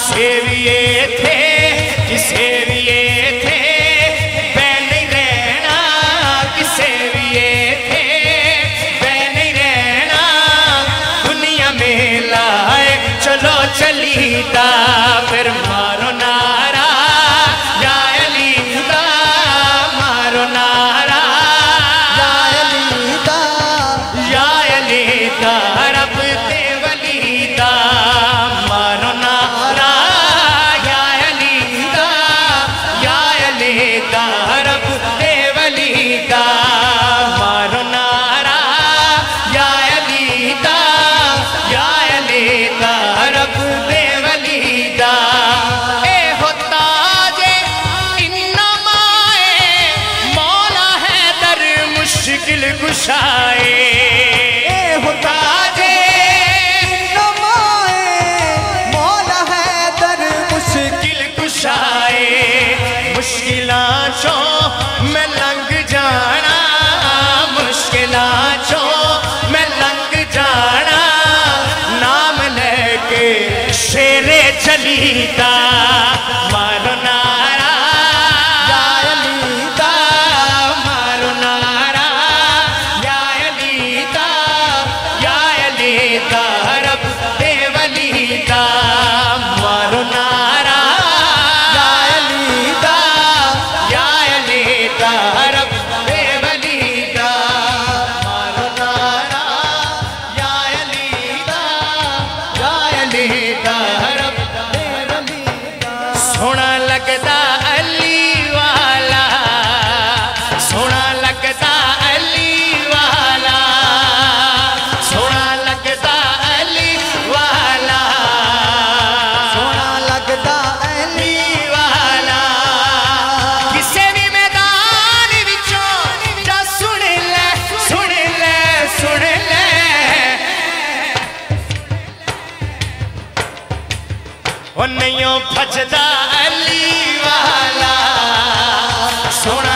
کسے لیے تھے کسے لیے تھے بین نہیں رہنا کسے لیے تھے بین نہیں رہنا، دنیا میں لائے، چلو چلی اپنے ولی دا مولا ہے در مشکل گشائے اے ہو تاج مولا ہے در مشکل گشائے مشکلات چوں میں لنگ انہیوں بھجدہ علی والا سونا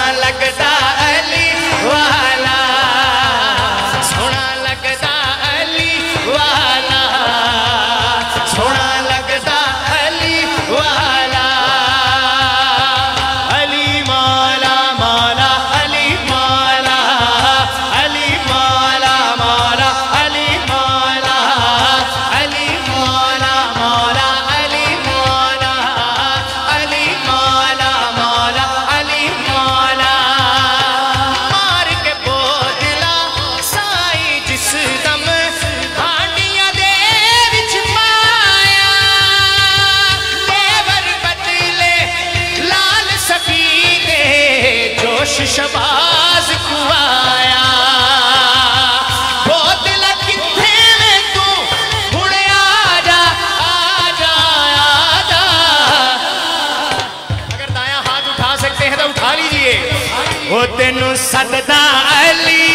باز کو آیا بوتل میں تو، ہڑے آجا آجا آجا۔ اگر دایاں ہاتھ اٹھا سکتے ہیں تو اٹھا لیجیے۔ وہ تینو صددہ علی۔